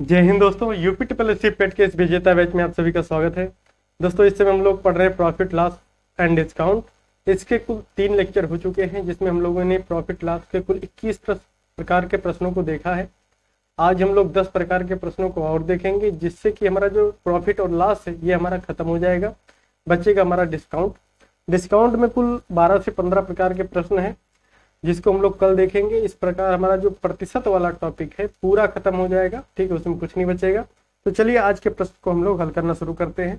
जय हिंद दोस्तों, UP triple S पेट के इस विजेता बैच में आप सभी का स्वागत है। दोस्तों इस समय हम लोग पढ़ रहे हैं प्रॉफिट लॉस एंड डिस्काउंट इसके कुल तीन लेक्चर हो चुके हैं, जिसमें हम लोगों ने प्रॉफिट लॉस के कुल 21 प्रकार के प्रश्नों को देखा है। आज हम लोग 10 प्रकार के प्रश्नों को और देखेंगे, जिससे कि हमारा जो प्रॉफिट और लॉस है, ये हमारा खत्म हो जाएगा। बचेगा हमारा डिस्काउंट डिस्काउंट में कुल बारह से पंद्रह प्रकार के प्रश्न है। जिसको हम लोग कल देखेंगे, इस प्रकार हमारा जो प्रतिशत वाला टॉपिक है, पूरा खत्म हो जाएगा, ठीक है, उसमें कुछ नहीं बचेगा। तो चलिए, आज के प्रश्न को हम लोग हल करना शुरू करते हैं।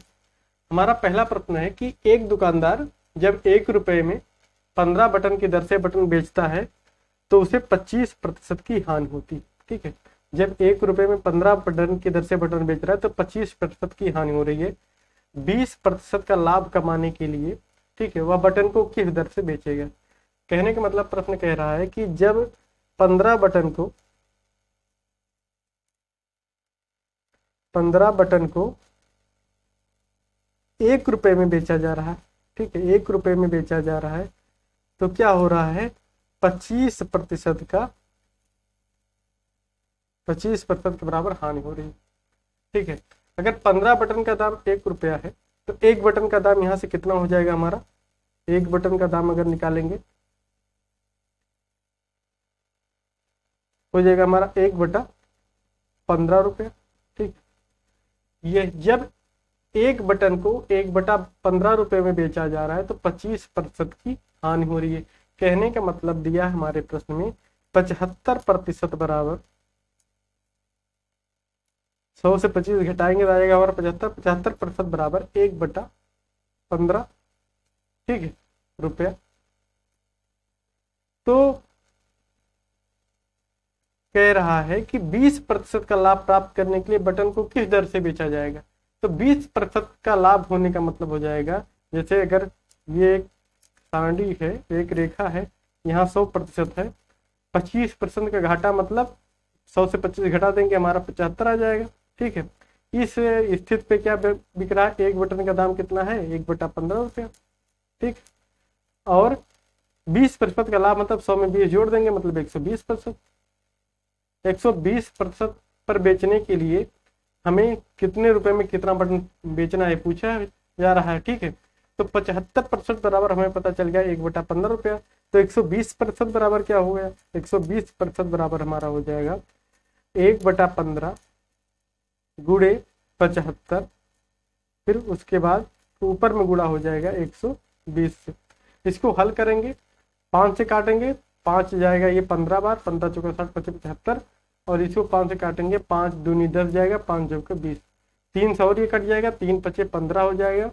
हमारा पहला प्रश्न है कि एक दुकानदार जब एक रुपए में पंद्रह बटन की दर से बटन बेचता है तो उसे पच्चीस प्रतिशत की हानि होती, ठीक है? जब एक रुपए में पंद्रह बटन की दर से बटन बेच रहा है तो पच्चीस प्रतिशत की हानि हो रही है। बीस प्रतिशत का लाभ कमाने के लिए, ठीक है, वह बटन को किस दर से बेचेगा? कहने का मतलब प्रश्न कह रहा है कि जब पंद्रह बटन को, पंद्रह बटन को एक रुपए में बेचा जा रहा है, ठीक है, एक रुपए में बेचा जा रहा है तो क्या हो रहा है? पच्चीस प्रतिशत का, पच्चीस प्रतिशत के बराबर हानि हो रही है, ठीक है। अगर पंद्रह बटन का दाम एक रुपया है तो एक बटन का दाम यहाँ से कितना हो जाएगा हमारा? एक बटन का दाम अगर निकालेंगे हो जाएगा हमारा एक बटा पंद्रह रुपये, ठीक। ये जब एक बटन को एक बटा पंद्रह रुपये में बेचा जा रहा है तो पच्चीस प्रतिशत की हानि हो रही है। कहने का मतलब दिया है हमारे प्रश्न में, पचहत्तर प्रतिशत बराबर सौ से पच्चीस घटाएँगे तो आएगा हमारा पचहत्तर पचहत्तर प्रतिशत बराबर एक बटा पंद्रह, ठीक है, रुपया। तो कह रहा है कि 20 प्रतिशत का लाभ प्राप्त करने के लिए बटन को किस दर से बेचा जाएगा? तो 20 प्रतिशत का लाभ होने का मतलब हो जाएगा, जैसे अगर ये एक सांडी है, एक रेखा है, यहाँ 100 प्रतिशत है 25 प्रतिशत का घाटा मतलब 100 से 25 घटा देंगे, हमारा पचहत्तर आ जाएगा, ठीक है? इस स्थिति पे क्या बिक रहा है? एक बटन का दाम कितना है? एक बटा पंद्रह रुपया, ठीक? और 20 प्रतिशत का लाभ मतलब 100 में 20 जोड़ देंगे मतलब 120 प्रतिशत। 120 प्रतिशत पर बेचने के लिए हमें कितने रुपए में कितना बटन बेचना है, पूछा जा रहा है, ठीक है? तो पचहत्तर प्रतिशत बराबर हमें पता चल गया, एक बटा पंद्रह रुपया। तो 120 प्रतिशत बराबर क्या हो गया? 120 प्रतिशत बराबर हमारा हो जाएगा, एक बटा पंद्रह गुड़े पचहत्तर। फिर उसके बाद ऊपर में गुड़ा हो जाएगा 120 से। इसको हल करेंगे, पाँच से काटेंगे पाँच जाएगा ये पंद्रह बार, पंद्रह चौका साठ, पच्चीस पचहत्तर, और इसको पाँच से काटेंगे, पाँच दूनी दस जाएगा, पाँच चौके बीस। तीन सौ ये कट जाएगा, तीन पच्चीस पंद्रह हो जाएगा,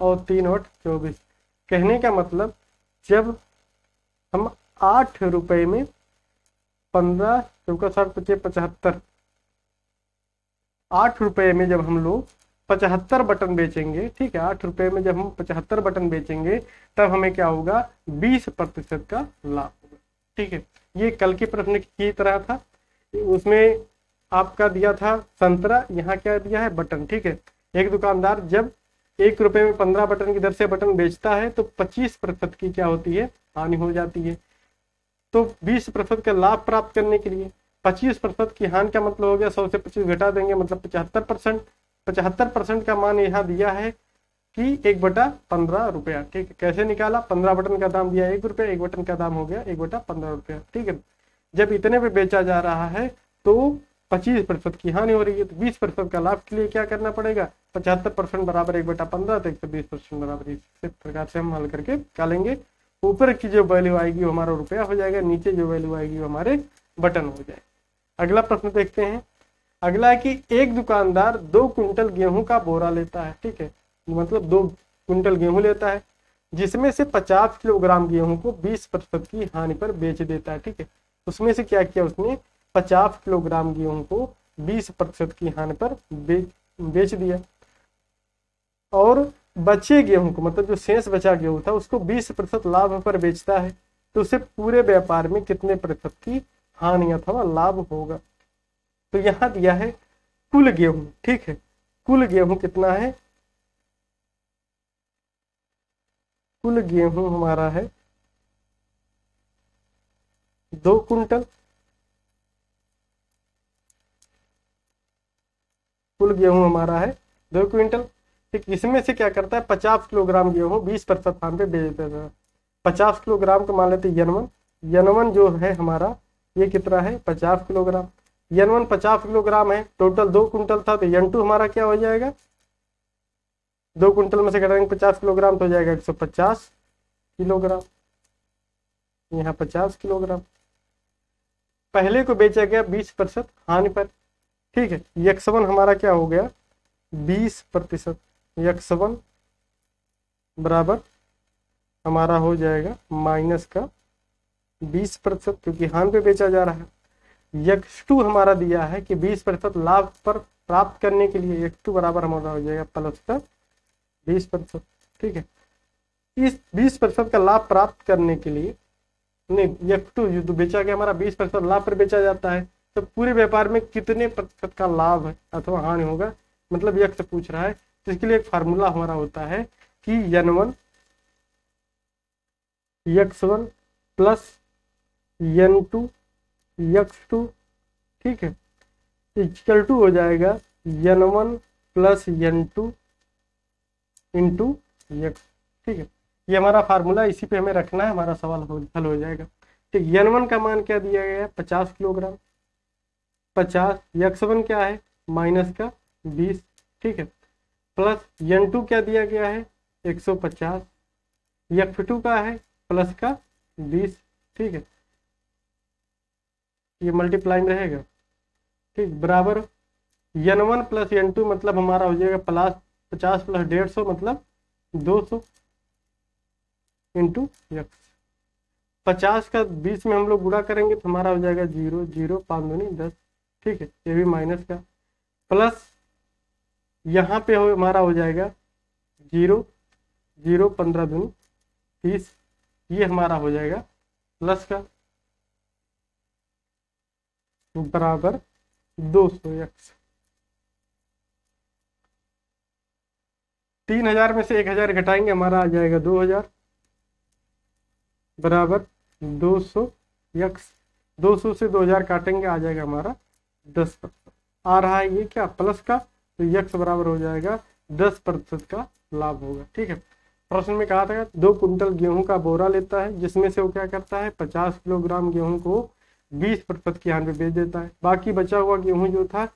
और तीन आठ चौबीस। कहने का मतलब जब हम आठ रुपए में पंद्रह चौका साठ, पच्चीस पचहत्तर, आठ रुपए में जब हम लोग पचहत्तर बटन बेचेंगे, ठीक है, आठ रुपए में जब हम पचहत्तर बटन बेचेंगे, तब हमें क्या होगा, बीस प्रतिशत का लाभ। ठीक है, ये कल के प्रश्न की तरह था। उसमें आपका दिया था संतरा, यहाँ क्या दिया है? बटन, ठीक है। एक दुकानदार जब एक रुपए में पंद्रह बटन की दर से बटन बेचता है तो पच्चीस प्रतिशत की क्या होती है? हानि हो जाती है। तो बीस प्रतिशत का लाभ प्राप्त करने के लिए पच्चीस प्रतिशत की हानि का मतलब हो गया, सौ से पच्चीस घटा देंगे मतलब पचहत्तर परसेंट पचहत्तर परसेंट का मान यहाँ दिया है कि एक बटा पंद्रह रुपया। ठीक है कैसे निकाला? पंद्रह बटन का दाम दिया, एक रुपया, एक बटन का दाम हो गया, एक बटा पंद्रह रुपया। ठीक है? जब इतने पे बेचा जा रहा है तो पच्चीस प्रतिशत की हानि हो रही है। तो बीस प्रतिशत का लाभ के लिए क्या करना पड़ेगा? पचहत्तर परसेंट बराबर एक बटा पंद्रह तो एक सौ बीस परसेंट बराबर इस प्रकार से हम हल करके निकालेंगे। ऊपर की जो वैल्यू आएगी वो हमारा रुपया हो जाएगा, नीचे जो वैल्यू आएगी वो हमारे बटन हो जाएगा। अगला प्रश्न देखते हैं। अगला है कि एक दुकानदार दो कुंटल गेहूँ का बोरा लेता है। ठीक है? मतलब दो कुंटल गेहूँ लेता है, जिसमें से 50 किलोग्राम गेहूँ को 20 प्रतिशत की हानि पर बेच देता है, ठीक है? उसमें से क्या किया उसने? 50 किलोग्राम गेहूँ को 20 प्रतिशत की हानि पर बेच बेच दिया। और बचे गेहूँ को मतलब जो शेष बचा गेहूँ था, उसको 20 प्रतिशत लाभ पर बेचता है तो उसे पूरे व्यापार में कितने प्रतिशत की हानि अथवा लाभ होगा? तो यहाँ दिया है कुल गेहूँ, ठीक है? कुल गेहूँ कितना है? कुल गेहूँ हमारा है दो कुंटल। कुल गेहूँ हमारा है दो क्विंटल। ठीक, इसमें से क्या करता है, पचास किलोग्राम गेहूँ बीस प्रतिशत स्थान पे बेच देता है। पचास किलोग्राम को मान लेते यनवन। यनवन जो है हमारा, ये कितना है, पचास किलोग्राम। यनवन पचास किलोग्राम है, टोटल दो कुंटल था तो यन टू हमारा क्या हो जाएगा? दो कुंटल में से घटाएँगे पचास किलोग्राम तो हो जाएगा एक सौ पचास किलोग्राम। यहाँ पचास किलोग्राम। पहले को बेचा गया बीस प्रतिशत हानि पर। ठीक है यक्षवन हमारा क्या हो गया? बीस प्रतिशत यक्षवन बराबर हमारा हो जाएगा माइनस का बीस प्रतिशत, क्योंकि हान पे बेचा जा रहा है। यक्स टू हमारा दिया है कि बीस प्रतिशत लाभ पर प्राप्त करने के लिए यक्स टू बराबर हमारा हो जाएगा प्लस का बीस प्रतिशत, ठीक है। इस बीस प्रतिशत का लाभ प्राप्त करने के लिए, नहीं यक्स टू जो बेचा गया हमारा, बीस प्रतिशत लाभ पर बेचा जाता है। तो पूरे व्यापार में कितने प्रतिशत का लाभ अथवा हानि होगा? मतलब यक्स पूछ रहा है तो इसके लिए एक फार्मूला हमारा होता है कि n one x one plus n two x two, ठीक है। इक्वल टू हो जाएगा n one plus n two into x ठीक है? ये हमारा फार्मूला इसी पे हमें रखना है, हमारा सवाल हल हो जाएगा। ठीक यन वन का मान क्या दिया गया है? पचास किलोग्राम। पचास यक्स वन क्या है? माइनस का बीस, ठीक है? प्लस यन टू क्या दिया गया है? एक सौ पचास। यक्स टू का है? प्लस का बीस, ठीक है? ये मल्टीप्लाई में रहेगा। ठीक, बराबर। N one plus N two मतलब हमारा हो जाएगा प्लस पचास प्लस डेढ़ सौ मतलब दो सौ इंटू यक्स पचास का बीस में हम लोग गुड़ा करेंगे तो हमारा हो जाएगा ज़ीरो ज़ीरो, पाँच दूनी दस। ठीक है, ये भी माइनस का। प्लस यहाँ पे हमारा हो जाएगा ज़ीरो ज़ीरो, पंद्रह दूनी तीस। ये हमारा हो जाएगा प्लस का बराबर दो सौ एक्स तीन हज़ार में से एक हज़ार घटाएँगे, हमारा आ जाएगा दो हज़ार। बराबर दो सौ यक्स, दो सौ से दो हज़ार काटेंगे, आ जाएगा हमारा दस प्रतिशत। आ रहा है ये क्या, प्लस का? तो यक्स बराबर हो जाएगा दस प्रतिशत का लाभ होगा, ठीक है? प्रश्न में कहा था, दो कुंटल गेहूँ का बोरा लेता है, जिसमें से वो क्या करता है, पचास किलोग्राम गेहूँ को बीस प्रतिशत की हानि पे बेच देता है। बाकी बचा हुआ गेहूँ जो था,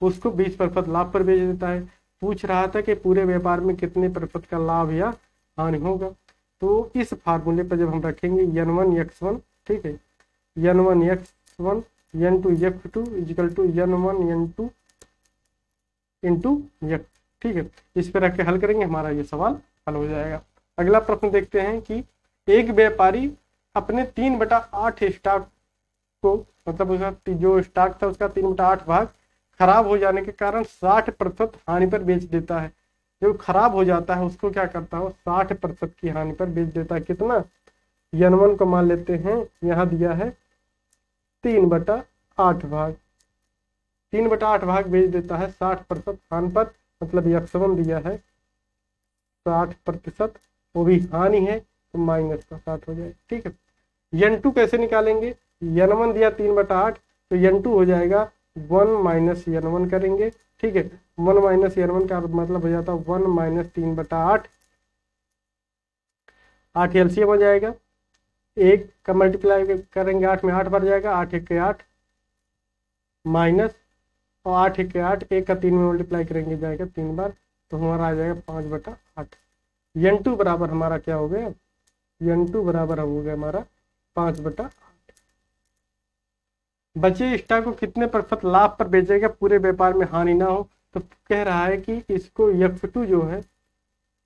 उसको बीस प्रतिशत लाभ पर बेच देता है। पूछ रहा था कि पूरे व्यापार में कितने प्रतिशत का लाभ या हानि होगा। तो इस फार्मूले पर जब हम रखेंगे यन वन एक्स वन ठीक है? N one x one n two x two equal to n one n two into x ठीक है? इस पर रख के हल करेंगे, हमारा ये सवाल हल हो जाएगा। अगला प्रश्न देखते हैं कि एक व्यापारी अपने तीन बटा आठ स्टॉक को मतलब उसका जो स्टॉक था उसका तीन बटा आठ भाग खराब हो जाने के कारण साठ प्रतिशत हानि पर बेच देता है। जो खराब हो जाता है, उसको क्या करता है? साठ प्रतिशत की हानि पर बेच देता है। कितना? यनवन को मान लेते हैं। यहाँ दिया है तीन बटा आठ भाग। तीन बटा आठ भाग बेच देता है साठ प्रतिशत हानि पर। मतलब यक्षवन दिया है। साठ प्रतिशत, वो भी हानि है तो माइनस का साठ हो जाए। ठीक है। यन टू कैसे निकालेंगे? यन वन दिया तीन बटा आठ तो यन टू हो जाएगा वन माइनस यन वन करेंगे, ठीक है? वन माइनस यन वन का मतलब हो जाता है वन माइनस तीन बटा आठ। आठ एलसीएम हो जाएगा। एक का मल्टीप्लाई करेंगे, आठ में आठ भर जाएगा, आठ एक के आठ माइनस, और आठ एक के आठ, एक का तीन में मल्टीप्लाई करेंगे, जाएगा तीन बार तो हमारा आ जाएगा पाँच बटा आठ। यन टू बराबर हमारा क्या हो गया? यन टू बराबर हो गया हमारा पाँच बटा बचे स्टॉक को कितने प्रतिशत लाभ पर बेचेगा, पूरे व्यापार में हानि ना हो तो कह रहा है कि इसको यफ टू जो है,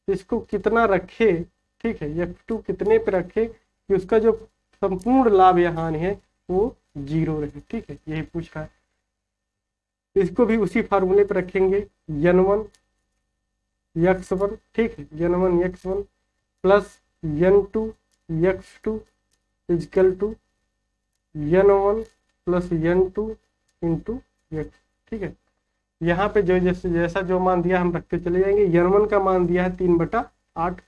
इसको कितना रखे, ठीक है यफ टू कितने पे रखे कि उसका जो संपूर्ण लाभ या हानि है, वो ज़ीरो रहे, ठीक है, यही पूछ रहा है। इसको भी उसी फार्मूले पर रखेंगे यन वन यक्स वन ठीक है n one x one plus n two x two equal to n one plus n two into x ठीक है? यहाँ पे जो जैसे, जैसा जो मान दिया हम रखते चले जाएँगे यन वन का मान दिया है तीन बटा आठ।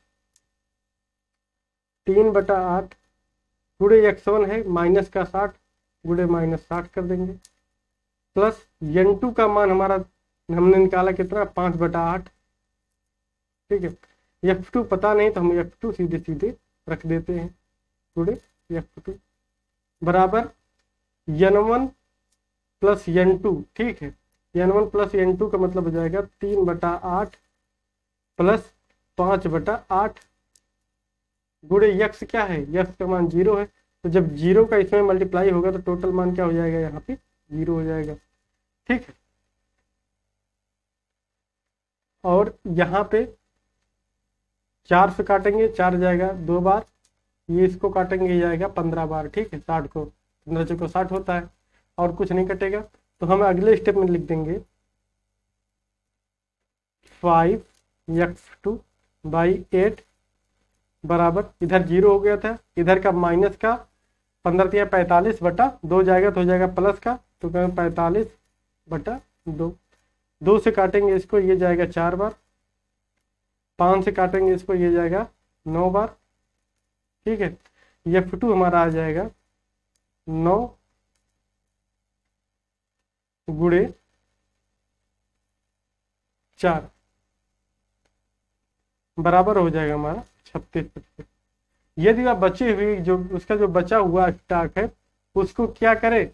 तीन बटा आठ गुड़े एक्स वन है माइनस का साठ, गुड़े माइनस साठ कर देंगे। प्लस एन टू का मान हमारा, हमने निकाला कितना? पाँच बटा आठ। ठीक है? एफ़ टू पता नहीं तो हम एफ़ टू सीधे सीधे रख देते हैं। थोड़े एफ़ टू बराबर? N one plus n two ठीक है? N one plus n two का मतलब हो जाएगा तीन बटा आठ प्लस पाँच बटा आठ गुड़े यक्स क्या है? यक्स का मान ज़ीरो है। तो जब ज़ीरो का इसमें मल्टीप्लाई होगा तो टोटल मान क्या हो जाएगा यहाँ पे? ज़ीरो हो जाएगा। ठीक है? और यहाँ पे चार से काटेंगे, चार जाएगा दो बार। ये इसको काटेंगे जाएगा पंद्रह बार। ठीक है? साठ को पंद्रह चौको साठ होता है और कुछ नहीं कटेगा। तो हम अगले स्टेप में लिख देंगे। Five x two by eight बराबर, इधर ज़ीरो हो गया था। इधर का माइनस का पंद्रह दिया पैंतालीस बटा दो जाएगा तो हो जाएगा प्लस का। तो कहें पैंतालीस बटा दो। दो से काटेंगे इसको, ये जाएगा चार बार। पाँच से काटेंगे इसको, ये जाएगा नौ बार। ठीक है? एफ़ टू हमारा आ जाएगा। नौ गुड़े चार। बराबर हो जाएगा हमारा छत्तीस प्रतिशत यदि आप बचे हुए जो, उसका जो बचा हुआ स्टॉक है, उसको क्या करे?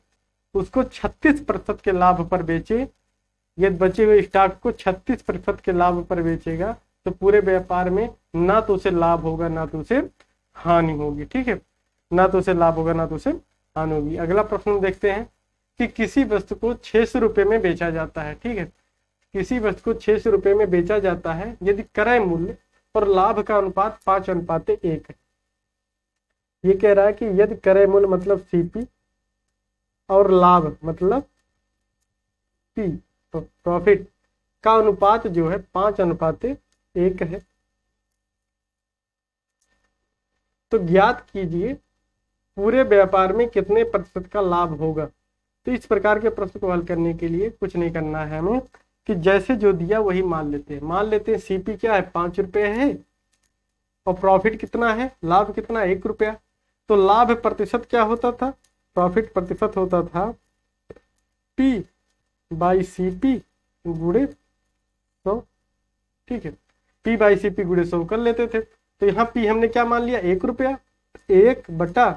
उसको 36 प्रतिशत के लाभ पर बेचे। यदि बचे हुए स्टॉक को 36 प्रतिशत के लाभ पर बेचेगा तो पूरे व्यापार में ना तो उसे लाभ होगा, ना तो उसे हानि होगी, ठीक है? ना तो उसे लाभ होगा, ना तो उसे हानि होगी। अगला प्रश्न देखते हैं कि किसी वस्तु को छह सौ रुपये में बेचा जाता है, ठीक है? किसी वस्तु को छह सौ रुपये में बेचा जाता है, यदि क्रय मूल्य और लाभ का अनुपात पाँच अनुपात एक है। ये कह रहा है कि यदि क्रय मूल्य मतलब सीपी और लाभ मतलब पी तो प्रॉफिट का अनुपात जो है पाँच अनुपात एक है। तो ज्ञात कीजिए पूरे व्यापार में कितने प्रतिशत का लाभ होगा? तो इस प्रकार के प्रश्न को हल करने के लिए कुछ नहीं करना है हमें, कि जैसे जो दिया वही मान लेते हैं। मान लेते हैं सीपी क्या है? पाँच रुपए है और प्रॉफिट कितना है? लाभ कितना? एक रुपया। तो लाभ प्रतिशत क्या होता था? प्रॉफिट प्रतिशत होता था पी बाई सी पी गुड़े सौ। ठीक है। पी बाई सी पी गुड़े सौ कर लेते थे। तो यहाँ पी हमने क्या मान लिया? एक रुपया। एक बटा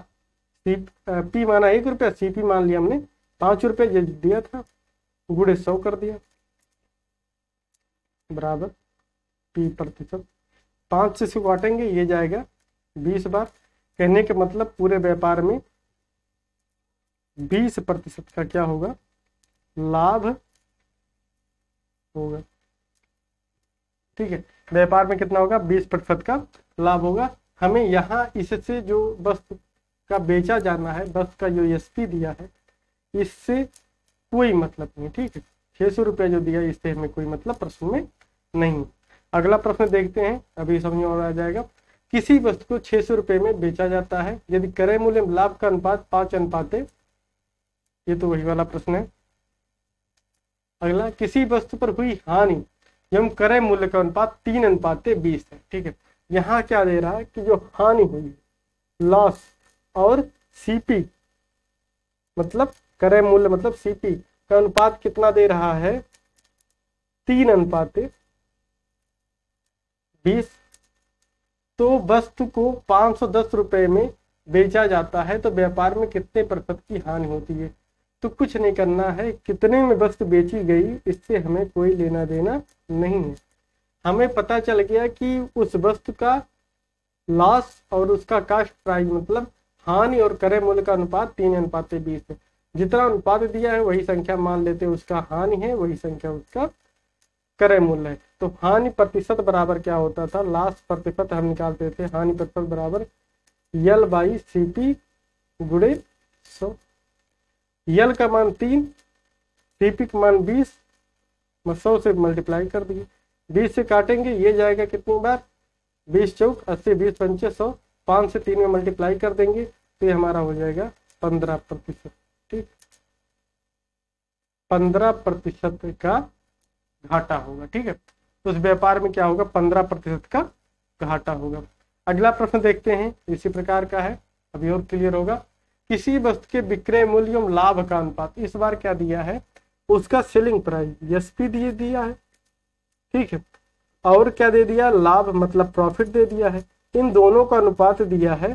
सी पी माना एक रुपया सी पी मान लिया हमने। पाँच रुपये जो दिया था, गुड़े सौ कर दिया। बराबर, पी प्रतिशत पाँच से काटेंगे ये जाएगा, बीस बार। कहने के मतलब पूरे व्यापार में बीस प्रतिशत का क्या होगा? लाभ होगा। ठीक है, व्यापार में कितना होगा? बीस प्रतिशत का लाभ होगा। हमें यहाँ इससे जो वस्तु का बेचा जाना है वस्तु का जो एस दिया है, इससे कोई मतलब नहीं, ठीक है? छह सौ रुपया जो दिया इससे हमें कोई मतलब प्रश्न में नहीं। अगला प्रश्न देखते हैं, अभी समझ में आ जाएगा। किसी वस्तु को छह सौ रुपये में बेचा जाता है, यदि क्रय मूल्य लाभ का अनुपात पाँच अनुपात ये तो वही वाला प्रश्न है। अगला, किसी वस्तु पर हुई हानि एवं क्रय मूल्य का अनुपात तीन अनुपात बीस है, ठीक है? यहाँ क्या दे रहा है कि जो हानि हुई लॉस और सीपी मतलब क्रय मूल्य मतलब सीपी का अनुपात कितना दे रहा है? तीन अनुपात। बीस। तो वस्तु को पाँच सौ दस रुपए में बेचा जाता है तो व्यापार में कितने प्रतिशत की हानि होती है? तो कुछ नहीं करना है, कितने में वस्तु बेची गई, इससे हमें कोई लेना देना नहीं है। हमें पता चल गया कि उस वस्तु का लॉस और उसका कास्ट प्राइस मतलब हानि और क्रय मूल्य का अनुपात तीन अनुपात बीस है जितना अनुपात दिया है, वही संख्या मान लेते हैं, उसका हानि है, वही संख्या उसका क्रय मूल्य है। तो हानि प्रतिशत बराबर क्या होता था? लास्ट प्रतिशत हम निकालते थे, हानि प्रतिशत बराबर यल बाई सी पी गुड़े सौ। यल का मान तीन सी पी का मान बीस सौ से मल्टीप्लाई कर दिए। बीस से काटेंगे, ये जाएगा कितनी बार? बीस चौक अस्सी, बीस पंचे सौ। पाँच से तीन में मल्टीप्लाई कर देंगे तो ये हमारा हो जाएगा पंद्रह प्रतिशत, ठीक? पंद्रह प्रतिशत का घाटा होगा, ठीक है? तो उस व्यापार में क्या होगा? पंद्रह प्रतिशत का घाटा होगा। अगला प्रश्न देखते हैं, इसी प्रकार का है, अभी और क्लियर होगा। किसी वस्तु के विक्रय मूल्य एवं लाभ का अनुपात, इस बार क्या दिया है? उसका सेलिंग प्राइस एस पी दिया है, ठीक है? और क्या दे दिया? लाभ मतलब प्रॉफिट दे दिया है। इन दोनों का अनुपात दिया है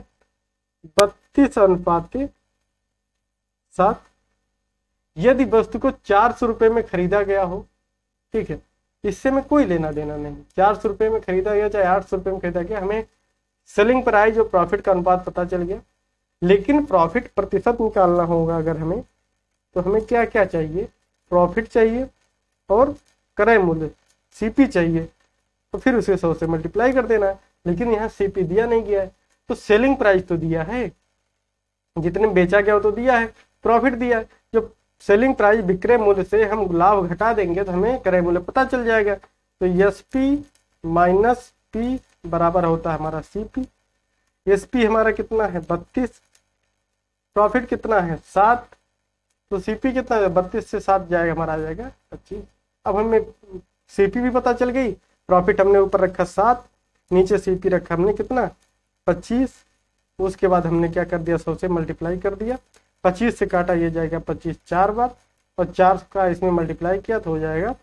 बत्तीस अनुपात सात यदि वस्तु को चार सौ रुपये में खरीदा गया हो, ठीक है, इससे में कोई लेना देना नहीं। चार सौ रुपये में खरीदा गया, चाहे आठ सौ रुपये में खरीदा गया, हमें सेलिंग प्राइस और प्रॉफिट का अनुपात पता चल गया। लेकिन प्रॉफिट प्रतिशत निकालना होगा अगर हमें तो हमें क्या क्या चाहिए? प्रॉफिट चाहिए और क्रय मूल्य सीपी चाहिए। तो फिर उसे सौ से मल्टीप्लाई कर देना। है लेकिन यहाँ सीपी दिया नहीं गया है। तो सेलिंग प्राइस तो दिया है। जितने बेचा गया वो तो दिया है। प्रॉफिट दिया है। जो सेलिंग प्राइस विक्रय मूल्य से हम लाभ घटा देंगे तो हमें क्रय मूल्य पता चल जाएगा। तो एस पी माइनस पी बराबर होता है हमारा सी पी एस पी हमारा कितना है? बत्तीस। प्रॉफिट कितना है? सात। तो सीपी कितना है? बत्तीस से सात जाएगा, हमारा आ जाएगा पच्चीस। अब हमें सीपी भी पता चल गई। प्रॉफिट हमने ऊपर रखा सात। नीचे सीपी रखा हमने कितना? पच्चीस। उसके बाद हमने क्या कर दिया? सौ से मल्टीप्लाई कर दिया। पच्चीस से काटा, ये जाएगा पच्चीस चार बार। और चार का इसमें मल्टीप्लाई किया तो हो जाएगा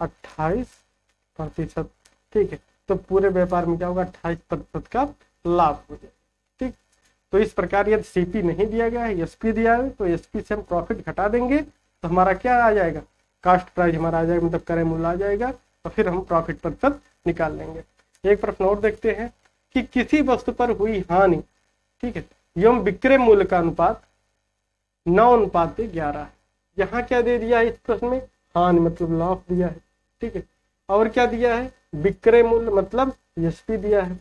अट्ठाईस प्रतिशत ठीक है तो पूरे व्यापार में क्या होगा? अट्ठाईस प्रतिशत का लाभ हो जाएगा। ठीक तो इस प्रकार यदि सीपी नहीं दिया गया है एसपी दिया है तो एसपी से हम प्रॉफिट घटा देंगे तो हमारा क्या आ जाएगा? कास्ट प्राइस हमारा आ जाएगा मतलब क्रय मूल्य आ जाएगा और फिर हम प्रॉफिट प्रतिशत निकाल लेंगे। एक प्रश्न और देखते हैं कि किसी वस्तु पर हुई हानि, ठीक है एवं विक्रय मूल्य का अनुपात नौ अनुपात ग्यारह है। यहाँ क्या दे दिया है इस प्रश्न में? हानि मतलब लॉस दिया है, ठीक है। और क्या दिया है? विक्रय मूल्य मतलब एसपी दिया है।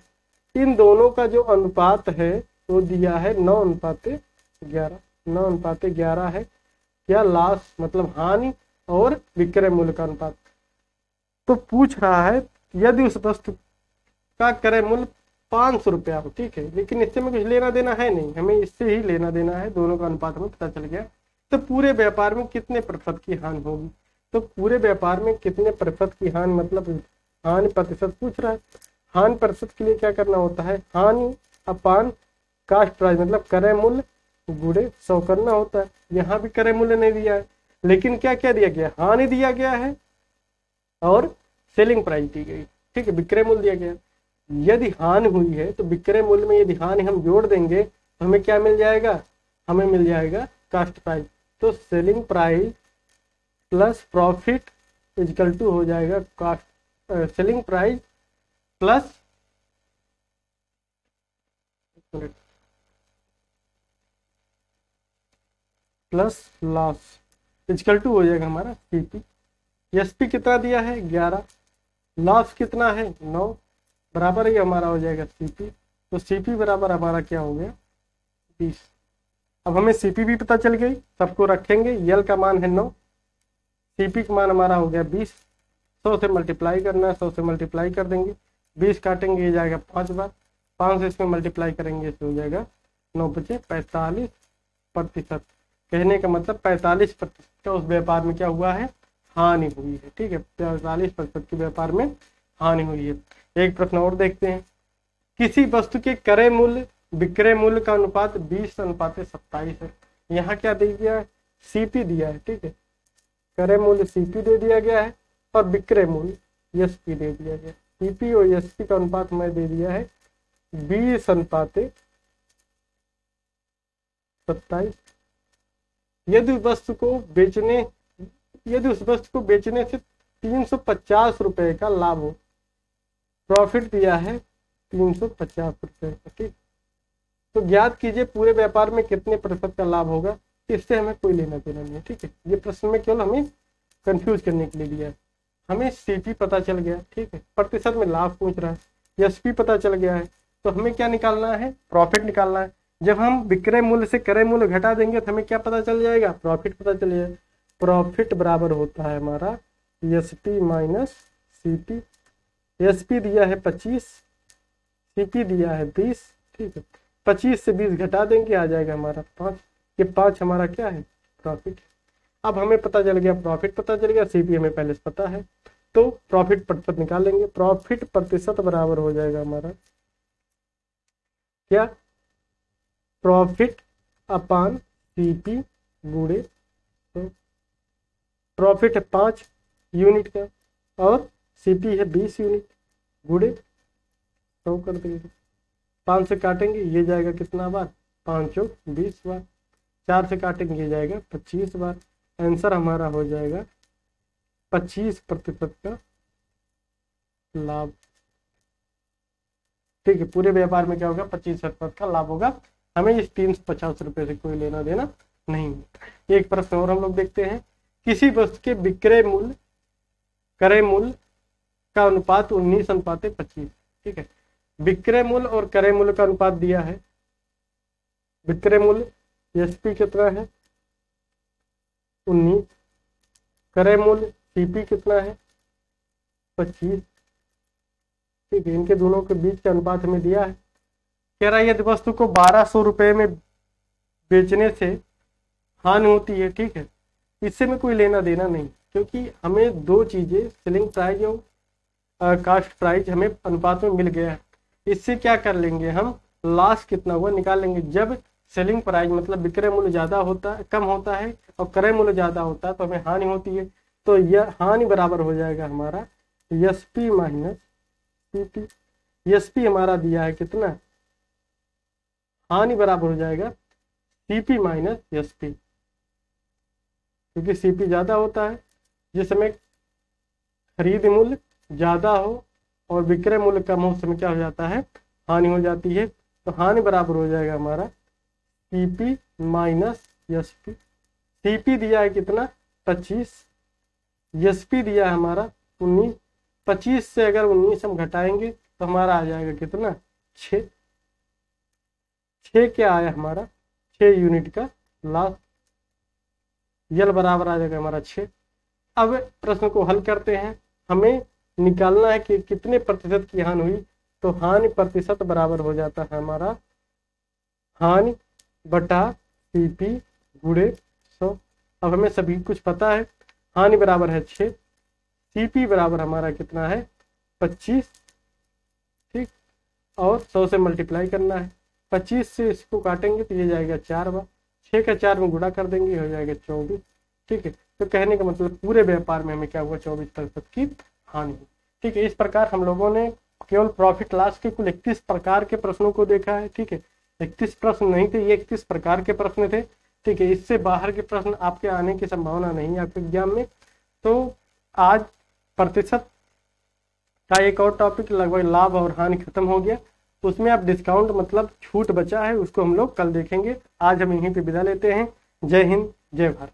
इन दोनों का जो अनुपात है, वो दिया है नौ अनुपात ग्यारह। नौ अनुपात ग्यारह है या लाश मतलब हानि और विक्रय मूल्य का अनुपात। तो पूछ रहा है, यदि उस वस्तु का क्रय मूल्य पाँच सौ रुपया हो ठीक है। लेकिन इससे में कुछ लेना देना है नहीं। हमें इससे ही लेना देना है। दोनों का अनुपात हमें पता चल गया। तो पूरे व्यापार में कितने प्रतिशत की हानि होगी? तो पूरे व्यापार में कितने प्रतिशत की हानि मतलब हानि प्रतिशत पूछ रहा है। हानि प्रतिशत के लिए क्या करना होता है? हानि अपान कास्ट प्राइस मतलब क्रय मूल्य गुड़े सौ करना होता है। यहाँ भी क्रय मूल्य नहीं दिया है। लेकिन क्या क्या दिया गया? हानि दिया गया है और सेलिंग प्राइस दी गई। ठीक है, विक्रय मूल्य दिया गया। यदि हानि हुई है तो विक्रय मूल्य में यदि हानि हम जोड़ देंगे तो हमें क्या मिल जाएगा? हमें मिल जाएगा कास्ट प्राइस तो selling price plus profit equal to हो जाएगा cost selling price plus plus loss equal to हो जाएगा हमारा सीपी एसपी कितना दिया है? ग्यारह. लॉस कितना है? नौ. बराबर ही हमारा हो जाएगा सीपी तो सीपी बराबर हमारा क्या हो गया? बीस। अब हमें सीपी भी पता चल गई, सबको रखेंगे। यल का मान है नौ। सीपी का मान हमारा हो गया बीस। सौ से मल्टीप्लाई करना है, सौ से मल्टीप्लाई कर देंगे। बीस काटेंगे, ये जाएगा पाँच बार। पाँच से इसमें मल्टीप्लाई करेंगे इसमें हो जाएगा नौ बचे पैंतालीस प्रतिशत। कहने का मतलब पैंतालीस प्रतिशत का उस व्यापार में क्या हुआ है? हानि हुई है, ठीक है? पैंतालीस प्रतिशत के व्यापार में हानि हुई है। एक प्रश्न और देखते हैं। किसी वस्तु के क्रय मूल्य विक्रय मूल्य का अनुपात बीस, अनुपात सत्ताईस है। यहाँ क्या दे दिया है? सीपी दिया है, ठीक है। क्रय मूल्य सीपी दे दिया गया है और विक्रय मूल्य एस पी दे दिया गया सीपी और एस पी का अनुपात मैं दे दिया है बीस, अनुपात सत्ताईस। यदि वस्तु को बेचने, यदि उस वस्तु को बेचने से तीन सौ पचास रुपए का लाभ हो प्रॉफिट दिया है तीन सौ पचास रुपए का, ठीक? तो ज्ञात कीजिए पूरे व्यापार में कितने प्रतिशत का लाभ होगा, इससे हमें कोई लेना देना नहीं है, ठीक है? ये प्रश्न में केवल हमें कंफ्यूज करने के लिए दिया है। हमें सीपी पता चल गया, ठीक है? प्रतिशत में लाभ पूछ रहा है एसपी पता चल गया है तो हमें क्या निकालना है? प्रॉफिट निकालना है। जब हम विक्रय मूल्य से क्रय मूल्य घटा देंगे तो हमें क्या पता चल जाएगा? प्रॉफिट पता चल जाएगा। प्रॉफिट बराबर होता है हमारा S P minus C P S P दिया है पच्चीस सी पी दिया है बीस, ठीक है। पच्चीस से बीस घटा देंगे, आ जाएगा हमारा पाँच। ये पाँच हमारा क्या है? प्रॉफिट। अब हमें पता चल गया, प्रॉफिट पता चल गया सी पी हमें पहले से पता है। तो प्रॉफिट प्रतिशत निकाल लेंगे प्रॉफिट प्रतिशत बराबर हो जाएगा हमारा। क्या? प्रॉफिट अपान सी पी गुड़े तो प्रॉफिट पाँच, यूनिट का और सीपी है, बीस यूनिट गुड़े, सौ कर देंगे। पाँच से काटेंगे, ये जाएगा कितना बार? पाँच चौक, बीस बार। चार से काटेंगे, ये जाएगा पच्चीस बार। आंसर हमारा हो जाएगा पच्चीस प्रतिशत का लाभ। ठीक है, पूरे व्यापार में क्या होगा? पच्चीस प्रतिशत का लाभ होगा। हमें इस तीन सौ पचास रुपए से कोई लेना देना नहीं एक प्रश्न और हम लोग देखते हैं। किसी वस्तु के विक्रय मूल्य, क्रय मूल्य का अनुपात उन्नीस अनुपात पच्चीस, ठीक है? विक्रय मूल्य और क्रय मूल्य का अनुपात दिया है। विक्रय मूल्य एसपी कितना है? उन्नीस। क्रय मूल्य सीपी कितना है? पच्चीस। ठीक है, इनके दोनों के बीच का अनुपात हमें दिया है। कह रहा है, यदि वस्तु को बारह सौ रुपये में बेचने से हानि होती है, ठीक है, इससे में कोई लेना देना नहीं, क्योंकि हमें दो चीज़ें सेलिंग प्राइस और कास्ट प्राइस हमें अनुपात में मिल गया है। इससे क्या कर लेंगे हम? लॉस कितना हुआ निकाल लेंगे। जब सेलिंग प्राइस मतलब विक्रय मूल्य ज़्यादा होता है कम होता है और क्रय मूल्य ज़्यादा होता है तो हमें हानि होती है। तो यह हानि बराबर हो जाएगा हमारा S P minus C P S P हमारा दिया है कितना? हानि बराबर हो जाएगा सीपी माइनस एस पी क्योंकि सीपी ज़्यादा होता है, जिस समय खरीद मूल्य ज़्यादा हो और विक्रय मूल्य कम हो समय क्या हो जाता है? हानि हो जाती है। तो हानि बराबर हो जाएगा हमारा सीपी माइनस एस पी दिया है कितना? पच्चीस। एस पी दिया है हमारा उन्नीस। पच्चीस से अगर उन्नीस हम घटाएँगे तो हमारा आ जाएगा कितना? छ। छ क्या आया हमारा? छ यूनिट का लास्ट यल बराबर आ जाएगा हमारा छ। अब प्रश्न को हल करते हैं। हमें निकालना है कि कितने प्रतिशत की हानि हुई तो हानि प्रतिशत बराबर हो जाता है हमारा हानि बटा पीपी गुड़े सौ। अब हमें सभी कुछ पता है, हानि बराबर है छ सीपी बराबर हमारा कितना है? पच्चीस, ठीक? और सौ से मल्टीप्लाई करना है। पच्चीस से इसको काटेंगे तो ये जाएगा चार बार। छः का चार में गुड़ा कर देंगे, हो जाएगा चौबीस, ठीक है? तो कहने का मतलब पूरे व्यापार में हमें क्या हुआ? चौबीस प्रतिशत की हानि ठीक है, इस प्रकार हम लोगों ने केवल प्रॉफिट लॉस के कुल इकतीस प्रकार के प्रश्नों को देखा है, ठीक है? इकतीस प्रश्न नहीं थे, ये इकतीस प्रकार के प्रश्न थे, ठीक है? इससे बाहर के प्रश्न आपके आने की संभावना नहीं है आपके एग्ज़ाम में। तो आज प्रतिशत का एक और टॉपिक लगभग लाभ और हानि खत्म हो गया। उसमें आप डिस्काउंट मतलब छूट बचा है, उसको हम लोग कल देखेंगे। आज हम यहीं पे विदा लेते हैं। जय हिंद, जय भारत।